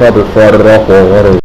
Tentar fora off already.